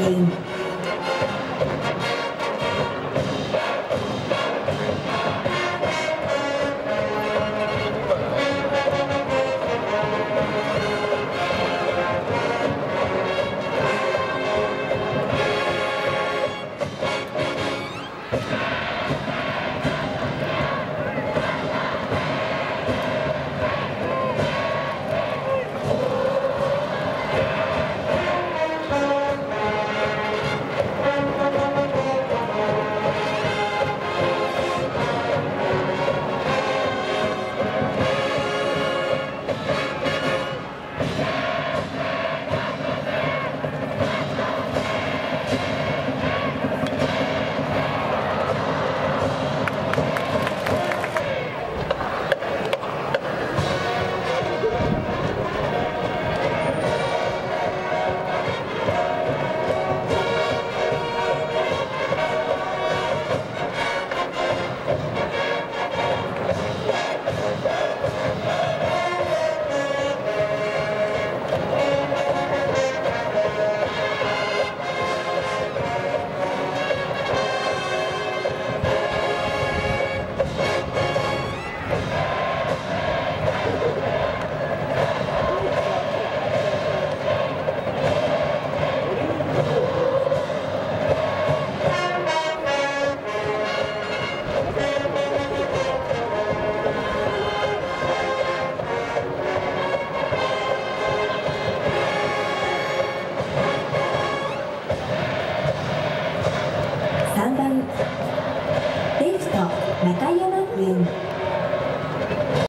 game. レフト中山君